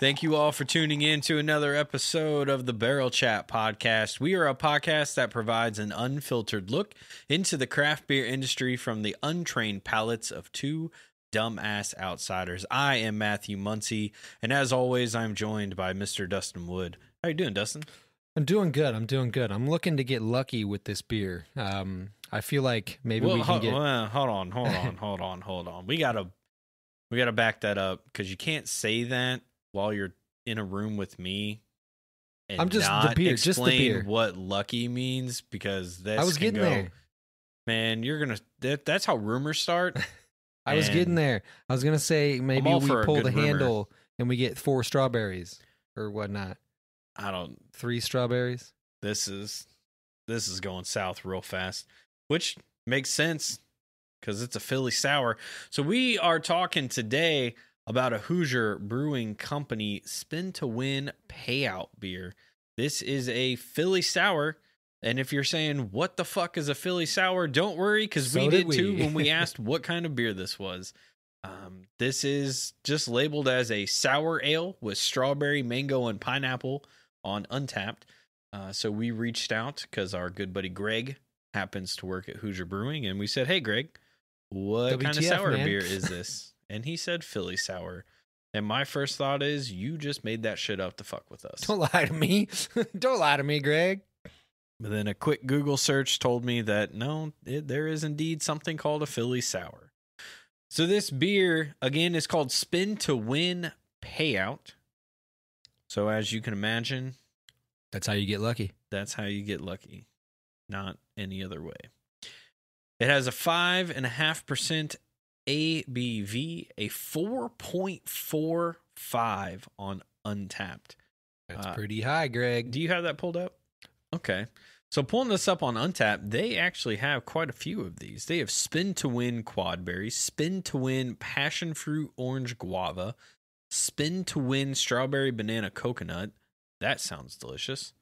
Thank you all for tuning in to another episode of the Barrel Chat podcast. We are a podcast that provides an unfiltered look into the craft beer industry from the untrained palates of two dumbass outsiders. I am Mathew Muncy, and as always, I'm joined by Mr. Dustin Wood. How you doing, Dustin? I'm doing good. I'm doing good. I'm looking to get lucky with this beer. Um, I feel like maybe Well, we can ho- get. well, hold on, hold on, hold on, hold on. We gotta, we gotta back that up because you can't say that while you're in a room with me. And I'm just- the not beer, just the explain beer. what lucky means because this I was getting go, there. Man, you're gonna. That, that's how rumors start. I was getting there. I was gonna say maybe we pull the rumor. handle and we get four strawberries or whatnot. I don't. Three strawberries. This is, this is going south real fast, which makes sense because it's a Philly sour. So we are talking today about a Hoosier Brewing Company spin to win payout beer. This is a Philly sour. And if you're saying, what the fuck is a Philly sour? Don't worry, because we So did did too when we asked what kind of beer this was. Um, this is just labeled as a sour ale with strawberry, mango, and pineapple on Untappd. Uh, so we reached out because our good buddy Greg happens to work at Hoosier Brewing, and we said, "Hey, Greg, what kind of sour man?" beer is this?" and he said Philly sour. And my first thought is, you just made that shit up to fuck with us. Don't lie to me. Don't lie to me, Greg. But then a quick Google search told me that no, it, there is indeed something called a Philly sour. So this beer, again, is called Spin to Win Payout. So as you can imagine, that's how you get lucky. That's how you get lucky, not any other way. It has a 5.5% ABV, a four point four five on Untappd. That's Uh, pretty high, Greg. Do you have that pulled up? Okay. So pulling this up on Untappd, they actually have quite a few of these. They have Spin to Win Quadberry, Spin to Win Passion Fruit Orange Guava, Spin to Win Strawberry Banana Coconut. That sounds delicious.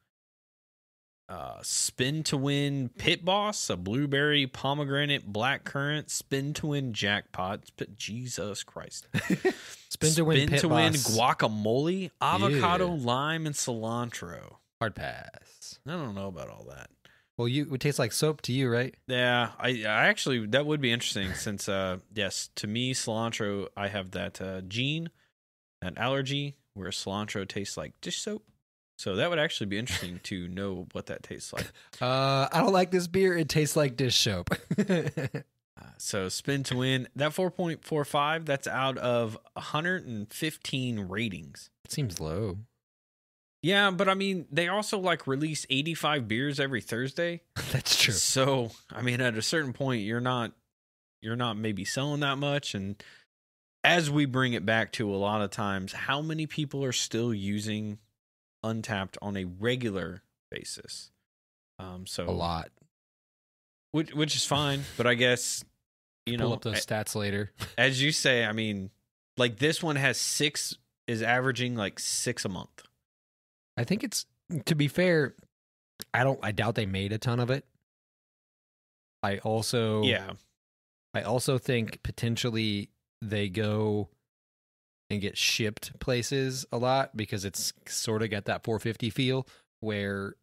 Uh, spin to win Pit Boss, a blueberry pomegranate black currant, spin to win jackpot. Jesus Christ. Spin to win. Spin to win guacamole, avocado, Yeah. lime, and cilantro. Hard pass. I don't know about all that. Well, you it tastes like soap to you, right? Yeah, I, I actually that would be interesting since uh yes, to me cilantro I have that uh gene, that allergy where cilantro tastes like dish soap. So that would actually be interesting to know what that tastes like. Uh, I don't like this beer. It tastes like dish soap. Uh, so spin to win that 4.45 that's out of 115 ratings. it Seems low. Yeah, but I mean they also like release 85 beers every Thursday. That's true. So, I mean, at a certain point, you're not you're not maybe selling that much, and as we bring it back to a lot of times, how many people are still using Untappd on a regular basis? Um, so A lot. which which is fine, but I guess you Pull know, up those a- stats later. as you say, I mean, like this one has six is averaging like six a month. I think it's to be fair. I don't. I doubt they made a ton of it. I also Yeah, I also think potentially they go and get shipped places a lot because it's sort of got that 450 feel where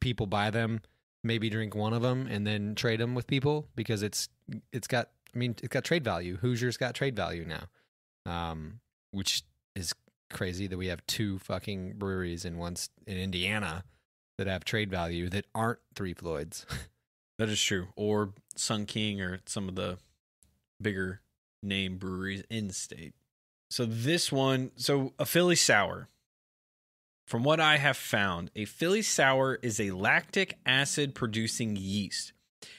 people buy them, maybe drink one of them and then trade them with people because it's it's got I mean it's got trade value. Hoosiers got trade value now, um, which is crazy that we have two fucking breweries in once in Indiana that have trade value that aren't Three Floyds. that is true. Or Sun King or some of the bigger name breweries in state. So this one, so a Philly sour. From what I have found, a Philly sour is a lactic acid producing yeast.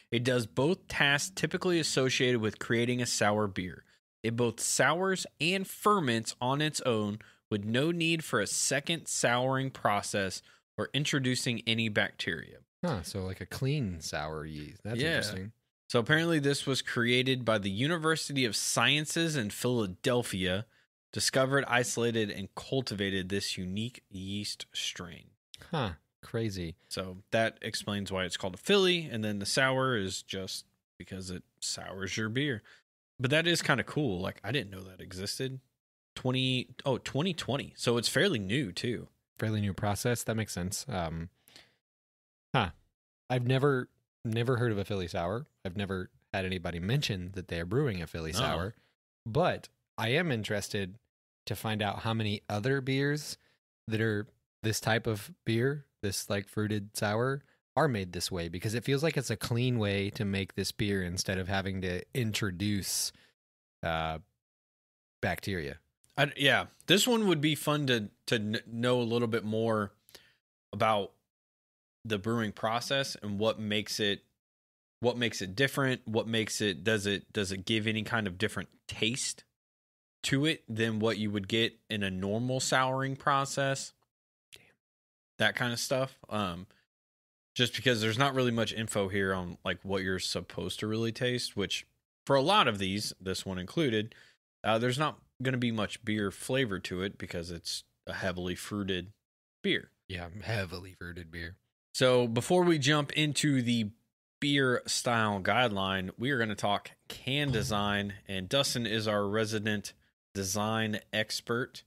It does both tasks typically associated with creating a sour beer. It both sours and ferments on its own with no need for a second souring process or introducing any bacteria. Huh, so like a clean sour yeast. That's Yeah. interesting. So apparently, this was created by the University of Sciences in Philadelphia, discovered, isolated, and cultivated this unique yeast strain. Huh, crazy. So that explains why it's called a Philly, and then the sour is just because it sours your beer. But that is kind of cool. Like I didn't know that existed. 20 oh 2020. So it's fairly new too. Fairly new process. That makes sense. Um, huh. I've never never heard of a Philly sour. I've never had anybody mention that they are brewing a Philly No. sour, but I am interested to find out how many other beers that are this type of beer, this like fruited sour, are made this way because it feels like it's a clean way to make this beer instead of having to introduce uh, bacteria. I, yeah, this one would be fun to to kn- know a little bit more about the brewing process and what makes it what makes it different, what makes it does it does it give any kind of different taste to it than what you would get in a normal souring process. That kind of stuff. Um just because there's not really much info here on like what you're supposed to really taste, which for a lot of these, this one included, uh, there's not going to be much beer flavor to it because it's a heavily fruited beer. Yeah, heavily fruited beer. So before we jump into the beer style guideline, we are going to talk can design, and Dustin is our resident design expert.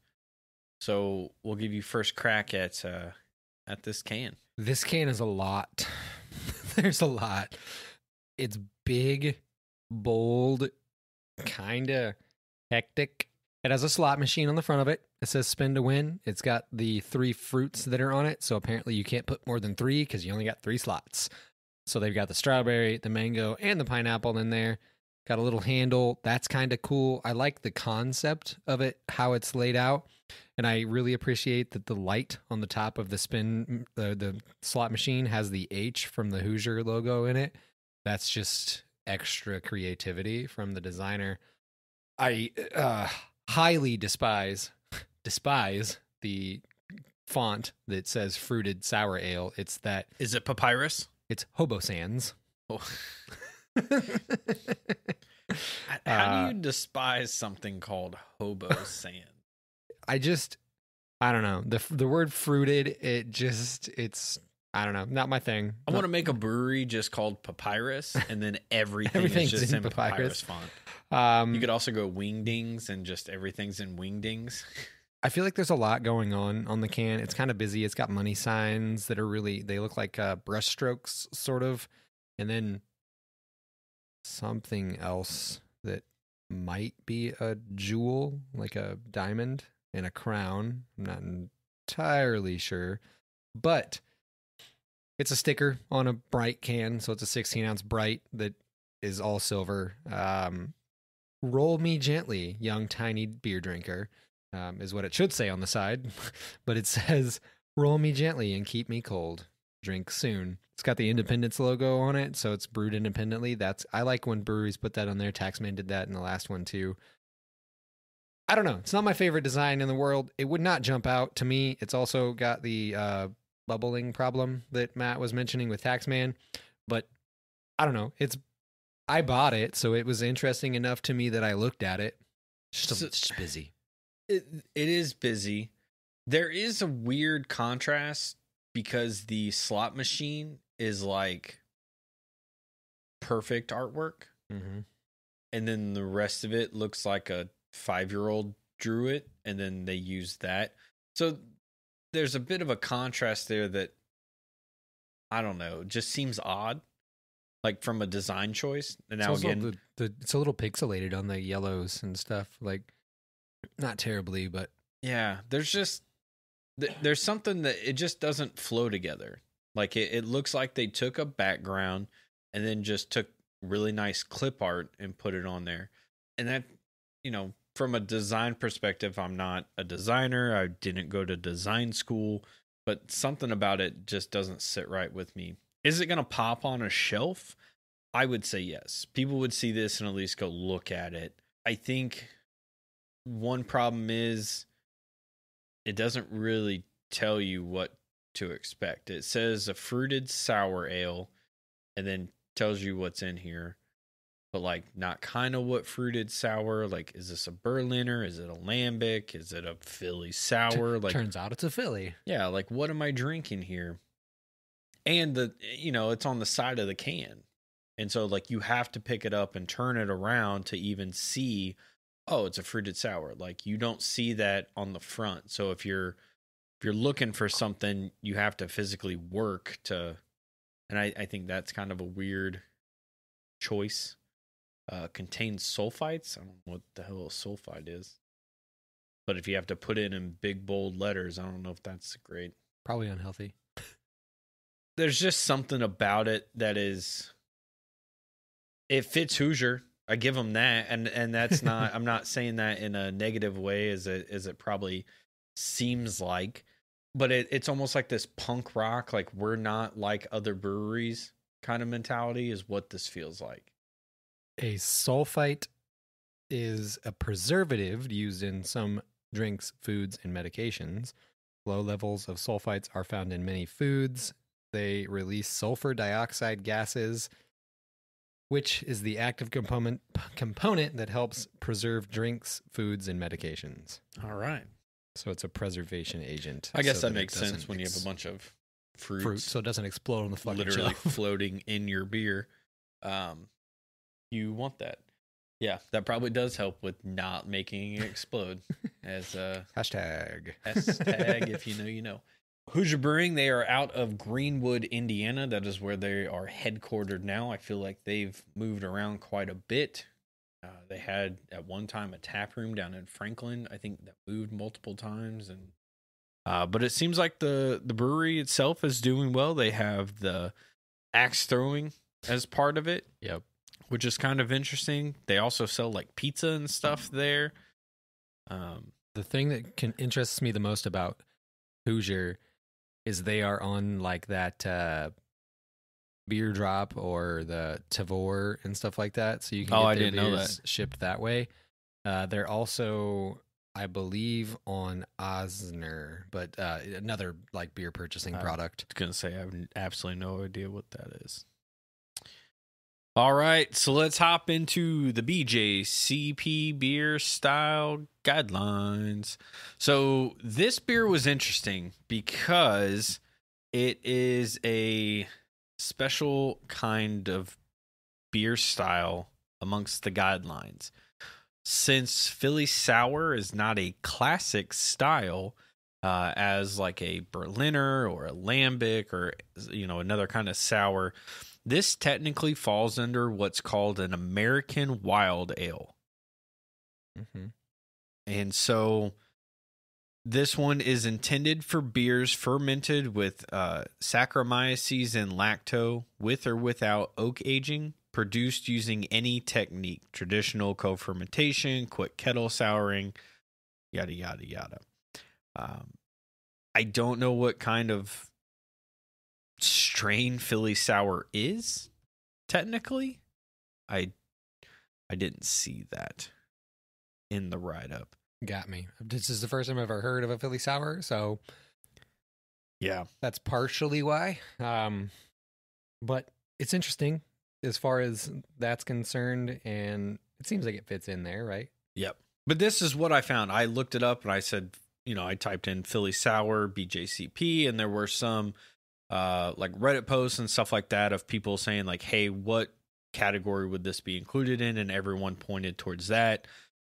So we'll give you first crack at uh, at this can. This can is a lot. There's a lot. It's big, bold, kind of hectic. It has a slot machine on the front of it. It says spin to win. It's got the three fruits that are on it. So apparently you can't put more than three because you only got three slots. So they've got the strawberry, the mango, and the pineapple in there. Got a little handle. That's kind of cool. I like the concept of it, how it's laid out. And I really appreciate that the light on the top of the spin, the, the slot machine has the H from the Hoosier logo in it. That's just extra creativity from the designer. I uh, highly despise despise the font that says fruited sour ale. It's that Is it papyrus? it's Hobo Sands. Oh. How Uh, do you despise something called hobo sand? I just I don't know. The the word fruited it just it's I don't know, not my thing. I want to make a brewery just called Papyrus, and then everything Everything's is just in in papyrus, papyrus. font. um You could also go wingdings, and just everything's in wingdings. I feel like there's a lot going on on the can. It's kind of busy. It's got money signs that are really they look like uh, brushstrokes, sort of, and then something else that might be a jewel, like a diamond and a crown. I'm not entirely sure, but it's a sticker on a bright can, so it's a 16 ounce bright that is all silver. Um, Roll me gently, young tiny beer drinker um, is what it should say on the side, but it says "Roll me gently and keep me cold. Drink soon." It's got the Independence logo on it, so it's brewed independently. That's I like when breweries put that on there. Taxman did that in the last one too. I don't know. It's not my favorite design in the world. It would not jump out to me. It's also got the uh, bubbling problem that Matt was mentioning with Taxman, but I don't know. It's I bought it, so it was interesting enough to me that I looked at it. Just, So- just busy. It it is busy. There is a weird contrast because the slot machine is like perfect artwork, Mm-hmm. and then the rest of it looks like a five year old drew it, and then they use that. So there's a bit of a contrast there that I don't know, just seems odd, like from a design choice. And now again, the, the, it's a little pixelated on the yellows and stuff. Like, not terribly, but Yeah, there's just th- there's something that it just doesn't flow together. Like it, it looks like they took a background and then just took really nice clip art and put it on there. And that, you know, from a design perspective, I'm not a designer. I didn't go to design school, but something about it just doesn't sit right with me. Is it going to pop on a shelf? I would say yes. People would see this and at least go look at it. I think one problem is it doesn't really tell you what to expect. It says a fruited sour ale and then tells you what's in here. But like not kind of what fruited sour, like is this a Berliner? Is it a lambic? Is it a Philly sour? Like turns out it's a Philly. yeah, like what am I drinking here? And the you know, it's on the side of the can. And so like you have to pick it up and turn it around to even see oh, it's a fruited sour. Like you don't see that on the front. So if you're if you're looking for something, you have to physically work to and I, I think that's kind of a weird choice. Uh contains sulfites. I don't know what the hell a sulfite is. But if you have to put it in big bold letters, I don't know if that's great. Probably unhealthy. There's just something about it that is it fits Hoosier. I give them that, and and that's not. I'm not saying that in a negative way, as it as it probably seems like, but it, it's almost like this punk rock, like we're not like other breweries kind of mentality is what this feels like. A sulfite is a preservative used in some drinks, foods, and medications. Low levels of sulfites are found in many foods. They release sulfur dioxide gases, which is the active component component that helps preserve drinks, foods, and medications. All right, So it's a preservation agent. I guess so that it makes sense when you have a bunch of fruits fruit, so it doesn't explode on the fucking literally shelf. floating in your beer. Um, you want that. Yeah, that probably does help with not making it explode. as a Hashtag. hashtag, if you know, you know. Hoosier Brewing, they are out of Greenwood, Indiana. That is where they are headquartered now. I feel like they've moved around quite a bit. Uh, they had at one time a tap room down in Franklin. I think that moved multiple times, and uh, but it seems like the the brewery itself is doing well. They have the axe throwing as part of it, Yep. which is kind of interesting. They also sell like pizza and stuff there. Um, The thing that can interests me the most about Hoosier is they are on like that uh beer drop or the Tavour and stuff like that. So you can Oh, get I didn't know beers shipped that way. Uh they're also I believe on Osner, but uh another like beer purchasing Uh, product. gonna say I have absolutely no idea what that is. All right, so let's hop into the BJCP beer style guidelines. So this beer was interesting because it is a special kind of beer style amongst the guidelines. Since Philly Sour is not a classic style, uh, as like a Berliner or a Lambic or you know another kind of sour. This technically falls under what's called an American wild ale. Mm-hmm. And so this one is intended for beers fermented with uh, Saccharomyces and lacto with or without oak aging, produced using any technique traditional co fermentation, quick kettle souring, yada, yada, yada. Um, I don't know what kind of strain Philly sour is technically. I I didn't see that in the write up. Got me. This is the first time I've ever heard of a Philly sour, so Yeah. that's partially why. Um, but it's interesting as far as that's concerned, and it seems like it fits in there, right? Yep. But this is what I found. I looked it up and I said, you know, I typed in Philly Sour BJCP and there were some uh like Reddit posts and stuff like that of people saying like, "Hey, what category would this be included in?" and everyone pointed towards that.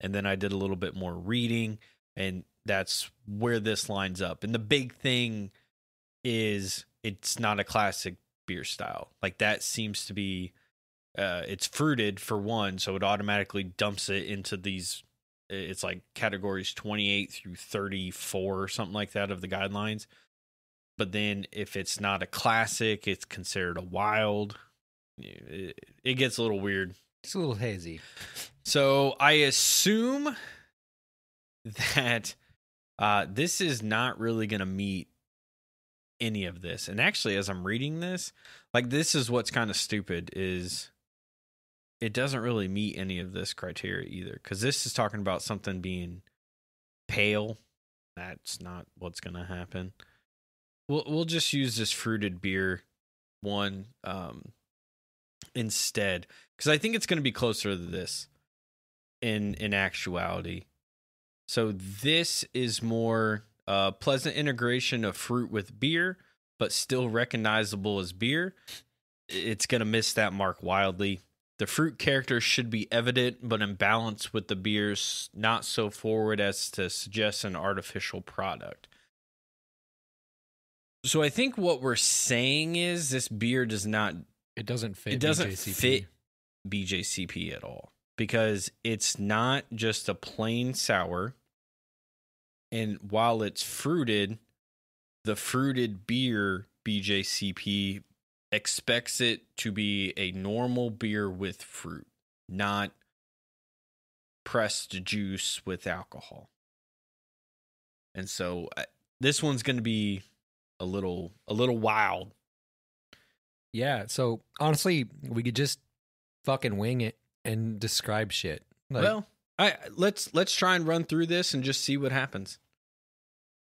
And then I did a little bit more reading and that's where this lines up. And the big thing is it's not a classic beer style. Like that seems to be uh it's fruited for one, so it automatically dumps it into these it's like categories 28 through 34 or something like that of the guidelines. But then if it's not a classic, it's considered a wild. It, it gets a little weird. It's a little hazy. So I assume that uh, this is not really going to meet any of this. And actually, as I'm reading this, like this is what's kind of stupid is it doesn't really meet any of this criteria either. Because this is talking about something being pale. That's not what's going to happen. We'll we'll just use this fruited beer one um, instead because I think it's going to be closer to this in in actuality. So this is more uh, pleasant integration of fruit with beer, but still recognizable as beer. It's going to miss that mark wildly. The fruit character should be evident, but in balance with the beers, not so forward as to suggest an artificial product. So I think what we're saying is this beer does not It doesn't fit. it doesn't BJCP. fit BJCP at all because it's not just a plain sour. And while it's fruited, the fruited beer BJCP expects it to be a normal beer with fruit, not pressed juice with alcohol. And so I, this one's going to be a little a little wild. Yeah. So honestly, we could just fucking wing it and describe shit. Like, well, I let's let's try and run through this and just see what happens.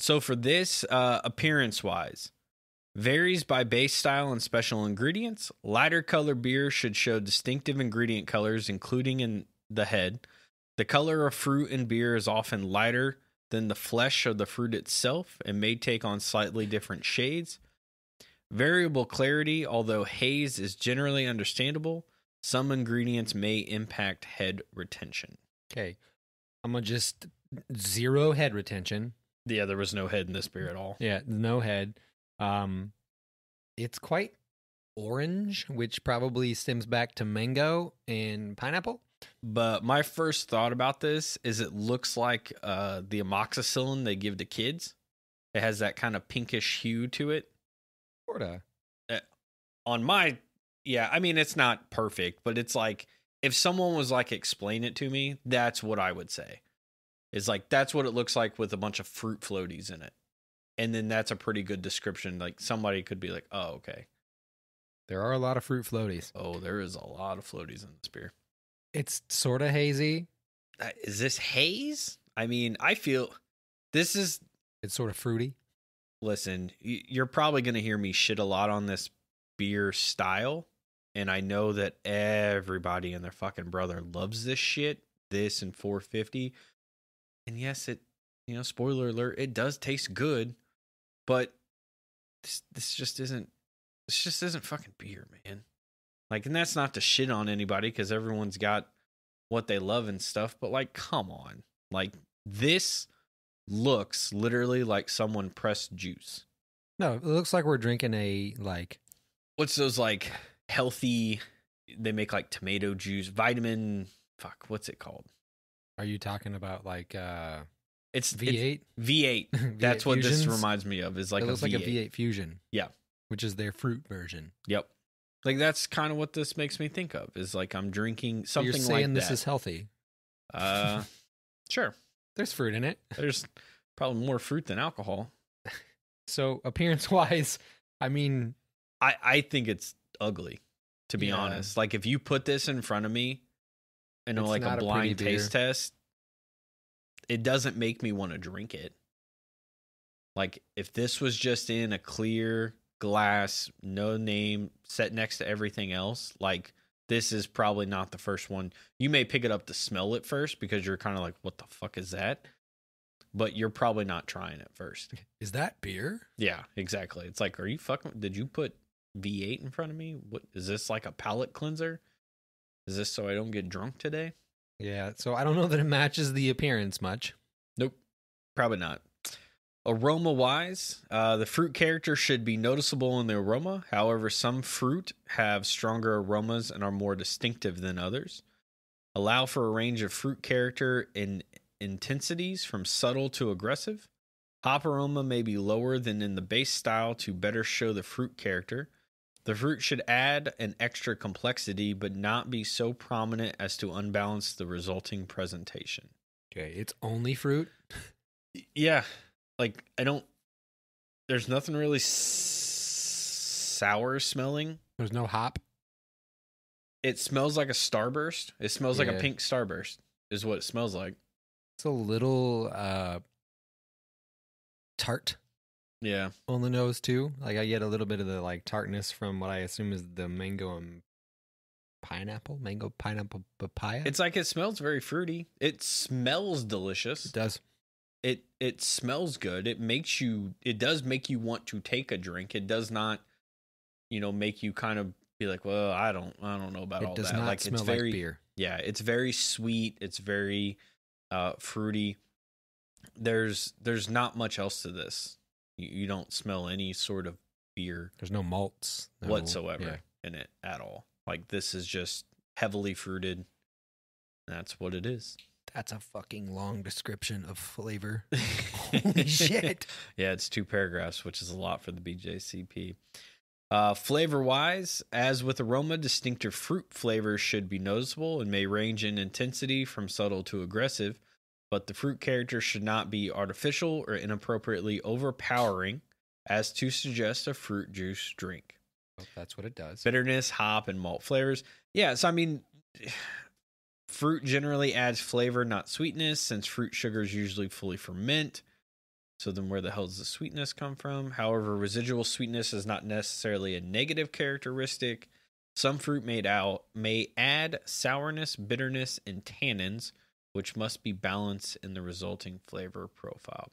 So for this, uh, appearance wise, varies by base style and special ingredients. Lighter color beer should show distinctive ingredient colors, including in the head. The color of fruit in beer is often lighter than the flesh of the fruit itself and may take on slightly different shades. Variable clarity, although haze is generally understandable, some ingredients may impact head retention. okay. I'm gonna just zero head retention. Yeah, there was no head in this beer at all. Yeah, no head. Um, it's quite orange, which probably stems back to mango and pineapple. But my first thought about this is it looks like uh, the amoxicillin they give to kids. It has that kind of pinkish hue to it. Sorta. On my, yeah, I mean, it's not perfect, but it's like if someone was like, explain it to me, that's what I would say. Is like, that's what it looks like with a bunch of fruit floaties in it. And then that's a pretty good description. Like somebody could be like, oh, okay. There are a lot of fruit floaties. Oh, there is a lot of floaties in this beer. It's sort of hazy. Uh, Is this haze? I mean, I feel this is It's sort of fruity. listen, you're probably going to hear me shit a lot on this beer style. And I know that everybody and their fucking brother loves this shit, this and 450. And yes, it, you know, spoiler alert, it does taste good, but this, this just isn't, this just isn't fucking beer, man. Like, and that's not to shit on anybody because everyone's got what they love and stuff, but like, come on. Like, this looks literally like someone pressed juice. No, it looks like we're drinking a like What's those like healthy? They make like tomato juice, vitamin. Fuck, what's it called? Are you talking about like uh It's V8? V eight. That's what this reminds me of. Is like it a looks V8. like a V8 Fusion. Yeah. Which is their fruit version. Yep. Like that's kind of what this makes me think of. Is like I'm drinking So something You're saying like this that. is healthy. uh, sure. There's fruit in it. There's probably more fruit than alcohol. So appearance wise, I mean, I I think it's ugly. To be Yeah. honest, like if you put this in front of me, and It's like a a blind taste test, it doesn't make me want to drink it. Like if this was just in a clear glass, no name, set next to everything else, like this is probably not the first one. You may pick it up to smell it first because you're kind of like, what the fuck is that? But you're probably not trying it first. is that beer? Yeah, exactly. It's like, are you fucking? Did you put V8 in front of me? What is this like a palate cleanser? Is this so I don't get drunk today? Yeah. So I don't know that it matches the appearance much. Nope, probably not. Aroma wise, uh, the fruit character should be noticeable in the aroma. However, some fruit have stronger aromas and are more distinctive than others. Allow for a range of fruit character in intensities from subtle to aggressive. Hop aroma may be lower than in the base style to better show the fruit character. The fruit should add an extra complexity but not be so prominent as to unbalance the resulting presentation. Okay. It's only fruit. Yeah, like I don't. There's nothing really s- sour smelling. There's no hop. It smells like a starburst. It smells like a pink starburst. Is what it smells like. It's a little uh tart Yeah, on the nose too. Like I get a little bit of the like tartness from what I assume is the mango and pineapple, mango pineapple papaya. it's like it smells very fruity. It smells delicious. it does. It it smells good. It makes you. It does make you want to take a drink. It does not, you know, make you kind of be like, well, I don't, I don't know about it all does that. not like smell it's very, like beer. yeah, it's very sweet. It's very uh, fruity. There's there's not much else to this. You, you don't smell any sort of beer There's no malts no- whatsoever yeah. in it at all. Like this is just heavily fruited. That's what it is. That's a fucking long description of flavor. Holy shit. Yeah, it's two paragraphs, which is a lot for the BJCP. Uh, flavor wise, as with aroma, distinctive fruit flavors should be noticeable and may range in intensity from subtle to aggressive, but the fruit character should not be artificial or inappropriately overpowering as to suggest a fruit juice drink. Oh, that's what it does. Bitterness, hop, and malt flavors. Yeah, so I mean, fruit generally adds flavor, not sweetness, since fruit sugars usually fully ferment. So then, where the hell does the sweetness come from? However, residual sweetness is not necessarily a negative characteristic. Some fruit made out may add sourness, bitterness, and tannins, which must be balanced in the resulting flavor profile.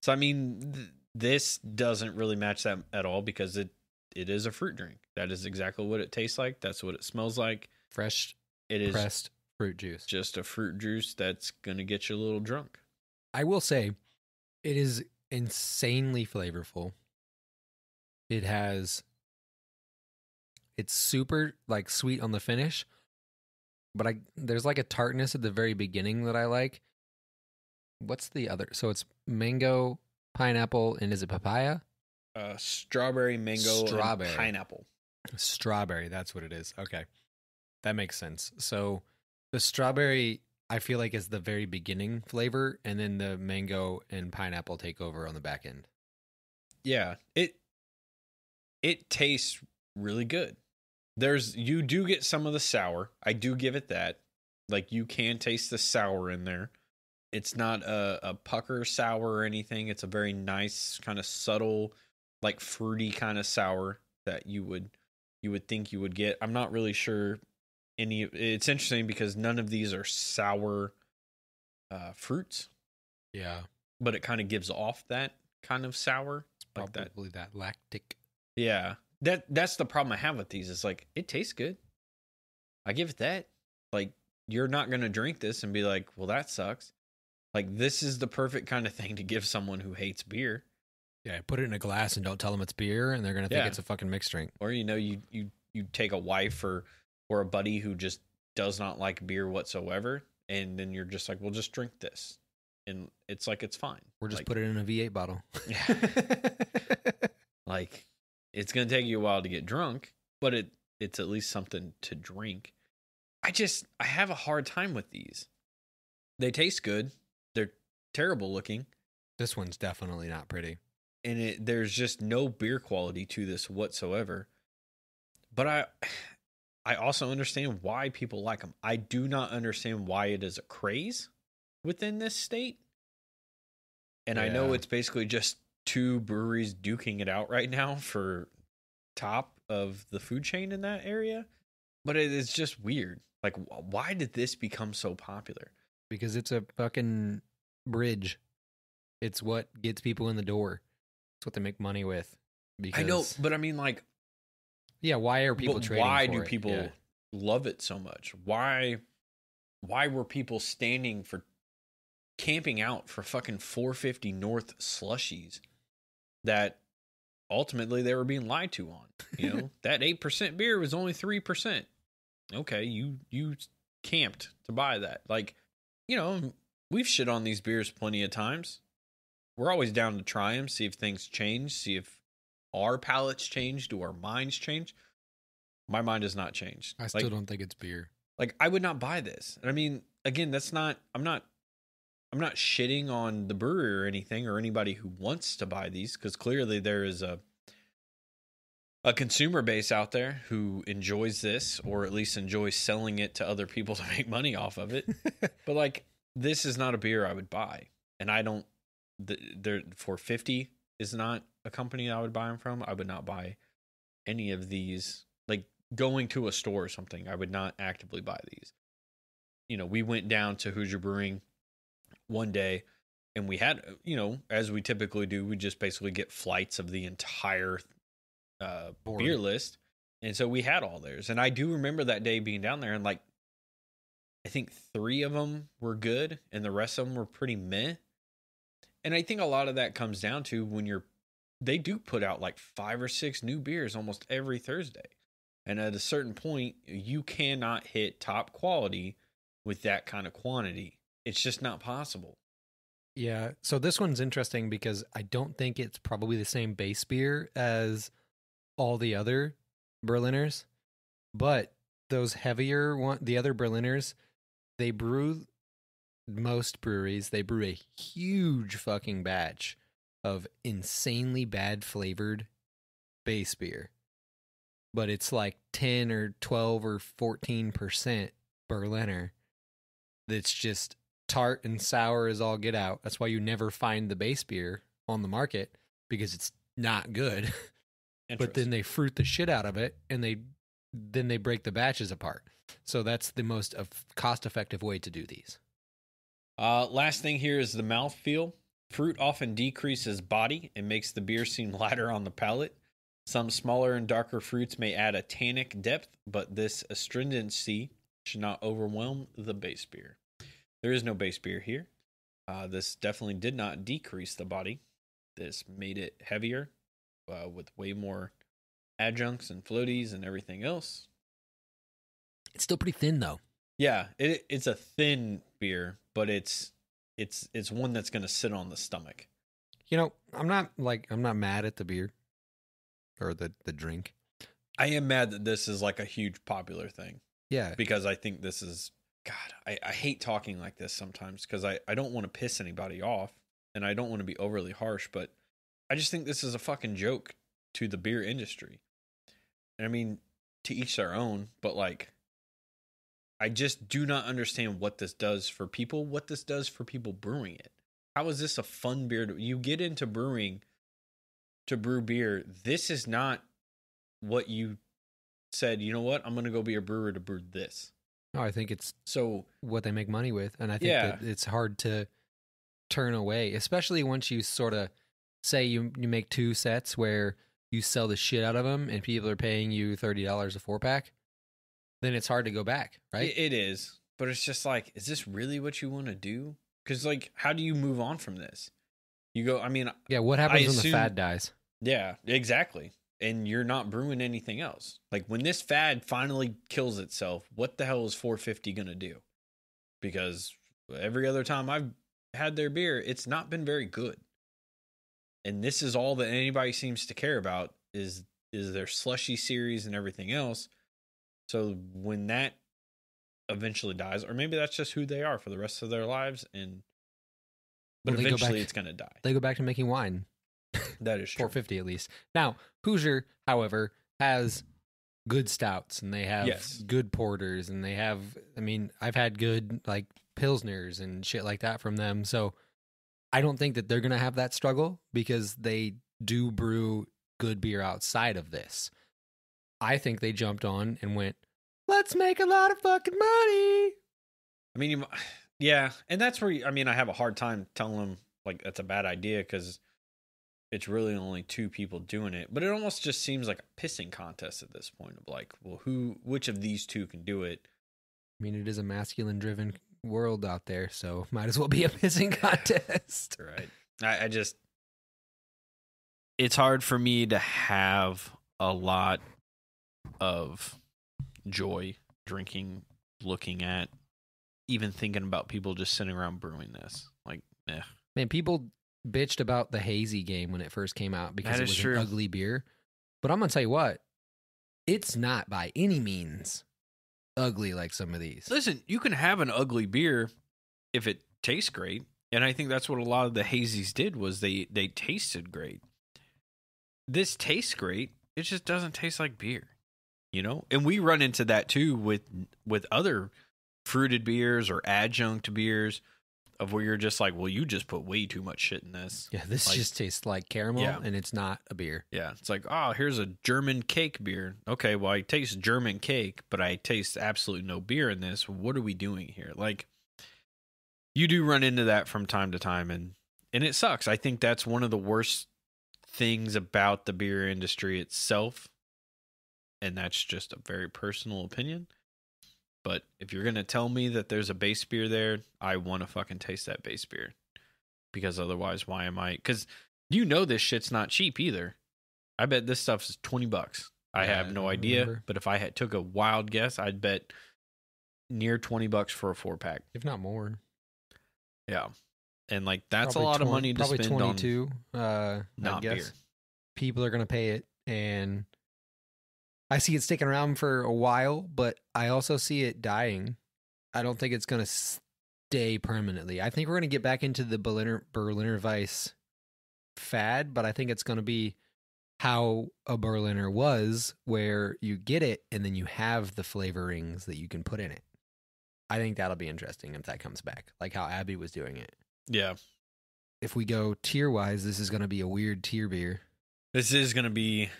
So, I mean, th- this doesn't really match that at all because it it is a fruit drink. That is exactly what it tastes like. That's what it smells like. Fresh It is pressed fruit juice. just a fruit juice that's gonna get you a little drunk. I will say it is insanely flavorful. It has it's super like sweet on the finish, but I there's like a tartness at the very beginning that I like. What's the other? So it's mango, pineapple, and is it papaya? Uh, strawberry, mango, Strawberry. and pineapple. Strawberry, that's what it is. Okay. That makes sense. So the strawberry I feel like is the very beginning flavor and then the mango and pineapple take over on the back end. Yeah, it it tastes really good. There's you do get some of the sour. I do give it that. Like you can taste the sour in there. It's not a, a pucker sour or anything. It's a very nice kind of subtle, like fruity kind of sour that you would you would think you would get. I'm not really sure any. It's interesting because none of these are sour uh, fruits, Yeah. but it kind of gives off that kind of sour like that. Probably that lactic. Yeah. That that's the problem I have with these. Is like it tastes good. I give it that. Like you're not gonna drink this and be like, well, that sucks. Like this is the perfect kind of thing to give someone who hates beer. Yeah, put it in a glass and don't tell them it's beer, and they're gonna think Yeah. it's a fucking mixed drink. Or you know, you you you take a wife or or a buddy who just does not like beer whatsoever, and then you're just like, well, just drink this, and it's like it's fine. Or just Like- put it in a V8 bottle. Yeah. like it's going to take you a while to get drunk but it it's at least something to drink. I just i have a hard time with these. They taste good. They're terrible looking. This one's definitely not pretty. and it there's just no beer quality to this whatsoever. But i i also understand why people like them i do not understand why it is a craze within this state. And i know it's basically just two breweries duking it out right now for top of the food chain in that area but it is just weird like why did this become so popular Because it's a fucking bridge. It's what gets people in the door. It's what they make money with. Because i know but i mean like Yeah, why are people trading? why do it? people Yeah. love it so much why why were people standing for camping out for fucking 450 north slushies that ultimately they were being lied to on you know? That 8% beer was only 3% okay you you camped to buy that. Like you know we've shit on these beers plenty of times. We're always down to try them see if things change see if our palates change do our minds change? My mind has not changed. I still like, don't think it's beer. like I would not buy this. And I mean, again, that's not I'm not I'm not shitting on the brewery or anything or anybody who wants to buy these because clearly there is a a consumer base out there who enjoys this or at least enjoys selling it to other people to make money off of it. but like this is not a beer I would buy. And I don't the, there for 50 is not a company I would buy them from. I would not buy any of these like going to a store or something. I would not actively buy these. You know, we went down to Hoosier Brewing one day and we had, you know, as we typically do, we just basically get flights of the entire uh, beer list And so we had all theirs. And I do remember that day being down there and like I think 3 of them were good and the rest of them were pretty meh. And I think a lot of that comes down to when you're they do put out like 5 or 6 new beers almost every Thursday. And at a certain point, you cannot hit top quality with that kind of quantity. It's just not possible. Yeah. So this one's interesting because I don't think it's probably the same base beer as all the other Berliners, but those heavier one, the other Berliners, they brew most breweries. They brew a huge fucking batch of insanely bad flavored base beer, but it's like ten or twelve or fourteen percent Berliner. That's just tart and sour as all get out. That's why you never find the base beer on the market because it's not good. but then they fruit the shit out of it and they then they break the batches apart. So that's the most of cost effective way to do these. Uh, last thing here is the mouth feel. Fruit often decreases body and makes the beer seem lighter on the palate. Some smaller and darker fruits may add a tannic depth, but this astringency should not overwhelm the base beer. There is no base beer here. Uh, this definitely did not decrease the body. This made it heavier uh, with way more adjuncts and floaties and everything else. It's still pretty thin though. Yeah, it, it's a thin beer, but it's it's it's one that's going to sit on the stomach. You know, I'm not like I'm not mad at the beer or the the drink. I am mad that this is like a huge popular thing. Yeah. Because I think this is God, I, I hate talking like this sometimes because I, I don't want to piss anybody off and I don't want to be overly harsh, but I just think this is a fucking joke to the beer industry. And I mean, to each their own, but like, I just do not understand what this does for people, what this does for people brewing it. How is this a fun beer? To, you get into brewing to brew beer. This is not what you said, you know what? I'm going to go be a brewer to brew this. No, I think it's so what they make money with, and I think yeah. that it's hard to turn away, especially once you sort of say you you make two sets where you sell the shit out of them, and people are paying you thirty dollars a four pack. Then it's hard to go back, right? it, it is, but it's just like, is this really what you want to do? Because like, how do you move on from this? You go. I mean, yeah. What happens when the fad dies? Yeah, exactly and you're not brewing anything else. Like when this fad finally kills itself, what the hell is 450 going to do? Because every other time I've had their beer, it's not been very good. And this is all that anybody seems to care about is is their slushy series and everything else. So when that eventually dies, or maybe that's just who they are for the rest of their lives, and but well, eventually back, it's going to die. They go back to making wine. That is true. 450 at least. Now, Hoosier, however, has good stouts and they have yes. good porters and they have I mean, I've had good like pilsners and shit like that from them. So I don't think that they're going to have that struggle because they do brew good beer outside of this. I think they jumped on and went, "Let's make a lot of fucking money." I mean, yeah, and that's where I mean, I have a hard time telling them like that's a bad idea because it's really only two people doing it. But it almost just seems like a pissing contest at this point of like, well, who, which of these two can do it? I mean, it is a masculine driven world out there, so might as well be a pissing contest. right. I, I just, it's hard for me to have a lot of joy drinking, looking at, even thinking about people just sitting around brewing this. Like, eh. Man, people bitched about the hazy game when it first came out because it was true. an ugly beer. But I'm gonna tell you what, it's not by any means ugly like some of these. Listen, you can have an ugly beer if it tastes great, and I think that's what a lot of the hazies did was they they tasted great. This tastes great. It just doesn't taste like beer, you know. And we run into that too with with other fruited beers or adjunct beers of where you're just like, well, you just put way too much shit in this. Yeah, this like, just tastes like caramel, yeah. and it's not a beer. Yeah, it's like, oh, here's a German cake beer. Okay, well, I taste German cake, but I taste absolutely no beer in this. What are we doing here? Like, you do run into that from time to time, and and it sucks. I think that's one of the worst things about the beer industry itself. and that's just a very personal opinion. But if you're gonna tell me that there's a base beer there, I want to fucking taste that base beer, because otherwise, why am I? Because you know this shit's not cheap either. I bet this stuff's twenty bucks. I Yeah, have no don't idea, remember. but if I had took a wild guess, I'd bet near twenty bucks for a four pack. if not more. Yeah, and like that's Probably a lot of money to probably spend on 22 uh I not guess. beer. people are going to pay it and i see it sticking around for a while but i also see it dying. I don't think it's going to stay permanently. I think we're going to get back into the berliner berliner weiss fad but i think it's going to be how a berliner was where you get it and then you have the flavorings that you can put in it. I think that'll be interesting if that comes back like how abby was doing it. Yeah, if we go tier wise this is going to be a weird tier beer. This is gonna be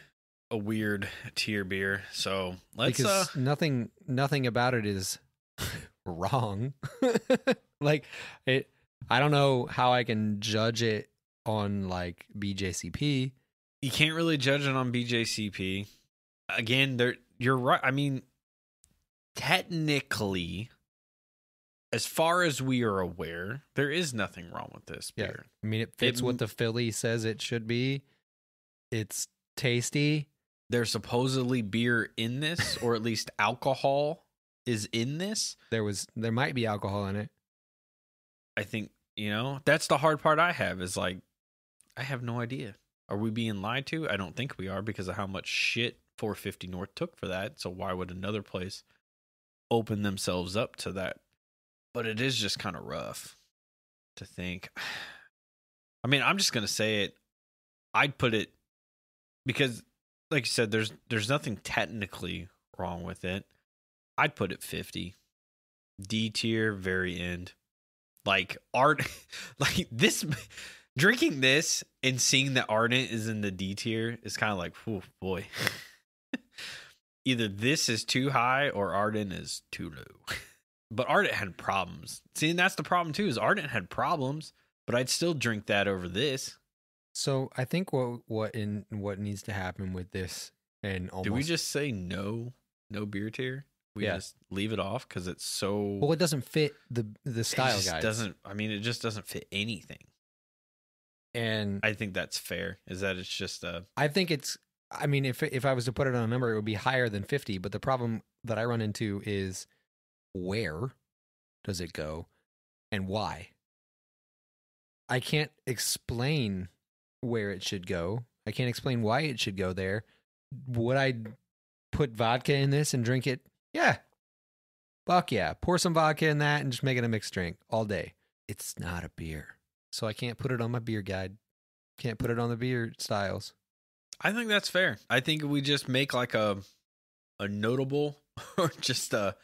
a weird tier beer. So let's because uh nothing nothing about it is wrong like it i don't know how i can judge it on like bjcp you can't really judge it on BJCP. Again, there you're right. I mean, technically, as far as we are aware, there is nothing wrong with this Yeah. beer. i mean it fits It- what the philly says it should be it's tasty There's supposedly beer in this, or at least alcohol is in this. there was there might be alcohol in it I think, you know, that's the hard part I have is like, I have no idea. Are we being lied to? I don't think we are because of how much shit 450 North took for that. So why would another place open themselves up to that? But it is just kind of rough to think. I mean, I'm just going to say it. I'd put it because like you said there's there's nothing technically wrong with it. I'd put it 50. D tier very end. Like art like this drinking this and seeing that ardent is in the d tier is kind of like oh boy. Either this is too high or ardent is too low. But ardent had problems. See and that's the problem too is ardent had problems but i'd still drink that over this so i think what what in what needs to happen with this and almost do we just say no no beer tier we Yeah. just leave it off because it's so well it doesn't fit the the it style just guys doesn't i mean it just doesn't fit anything and i think that's fair is that it's just a I think it's. I mean, if if I was to put it on a number, it would be higher than fifty. But the problem that I run into is where does it go, and why? I can't explain where it should go. I can't explain why it should go there. Would I put vodka in this and drink it? Yeah. Fuck yeah. Pour some vodka in that and just make it a mixed drink all day. It's not a beer. So I can't put it on my beer guide. Can't put it on the beer styles. I think that's fair. I think we just make like a a notable or just a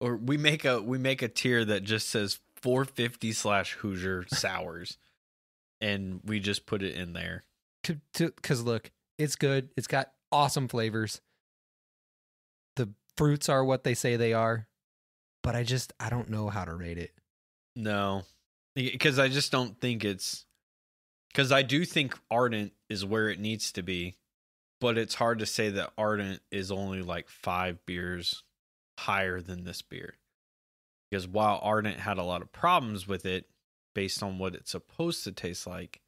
or we make a we make a tier that just says 450 slash Hoosier sours, and we just put it in there. to to because look, it's good. It's got awesome flavors. The fruits are what they say they are, but I just I don't know how to rate it. No, because I just don't think it's because I do think Ardent is where it needs to be, but it's hard to say that Ardent is only like five beers higher than this beer. Because while Ardent had a lot of problems with it based on what it's supposed to taste like,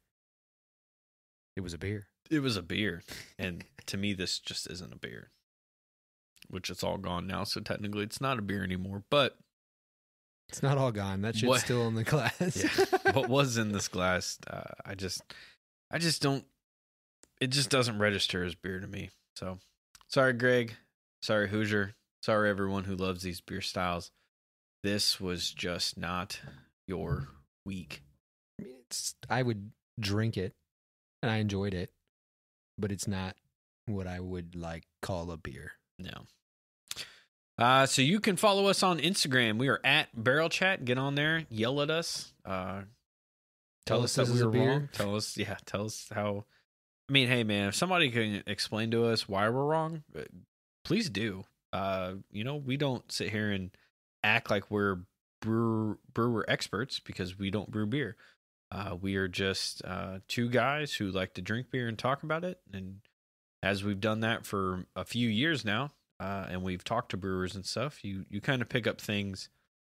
It was a beer. it was a beer. And to me, this just isn't a beer, which it's all gone now. So technically, it's not a beer anymore. But It's not all gone. That shit's What- still in the glass. Yeah. what was in this glass, uh, I just, I just don't. It just doesn't register as beer to me. So, sorry, Greg. Sorry, Hoosier. Sorry, everyone who loves these beer styles. This was just not your week. I mean, it's I would drink it, and I enjoyed it, but it's not what I would like call a beer. No. Uh, so you can follow us on Instagram. We are at Barrel Chat. Get on there, yell at us. Uh, tell, Tell us us that we is a were wrong. Tell us, yeah, tell us how. I mean, hey man, if somebody can explain to us why we're wrong, uh, please do. Uh, you know, we don't sit here and act like we're brewer brewer experts because we don't brew beer. Uh, we are just uh, two guys who like to drink beer and talk about it and as we've done that for a few years now, uh, and we've talked to brewers and stuff, you you kind of pick up things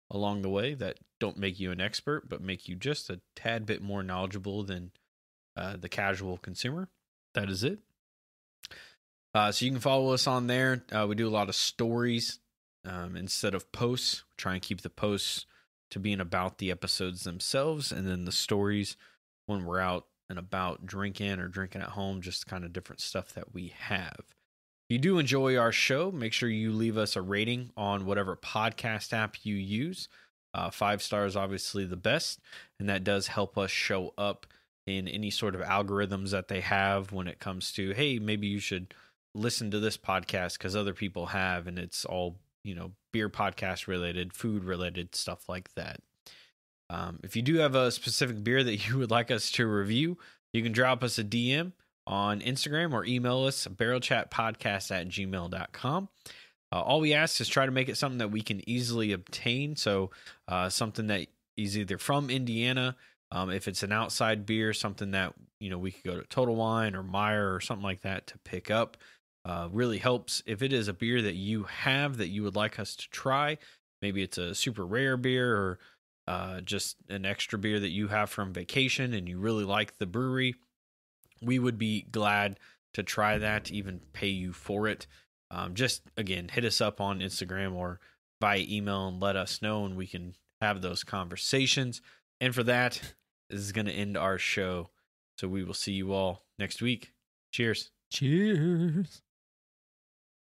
along the way that don't make you an expert, but make you just a tad bit more knowledgeable than uh, the casual consumer. That is it. Uh, so you can follow us on there. Uh, we do a lot of stories um, instead of posts. Try and keep the posts to being about the episodes themselves, and then the stories when we're out and about drinking or drinking at home, just kind of different stuff that we have. If you do enjoy our show, make sure you leave us a rating on whatever podcast app you use. Uh, five stars, obviously, the best, and that does help us show up in any sort of algorithms that they have when it comes to, hey, maybe you should listen to this podcast because other people have, and it's all you know beer podcast related, food related stuff like that. Um, if you do have a specific beer that you would like us to review, you can drop us a DM on Instagram or email us barrelchatpodcast at gmail.com. Uh, all we ask is try to make it something that we can easily obtain. So, uh, something that is either from Indiana, um, if it's an outside beer, something that you know we could go to Total Wine or Meijer or something like that to pick up. Uh, really helps if it is a beer that you have that you would like us to try. Maybe it's a super rare beer or uh, just an extra beer that you have from vacation and you really like the brewery. We would be glad to try that, even pay you for it. Um, just again, hit us up on Instagram or via email and let us know, and we can have those conversations. And for that, this is going to end our show. So we will see you all next week. Cheers. Cheers.